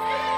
Bye.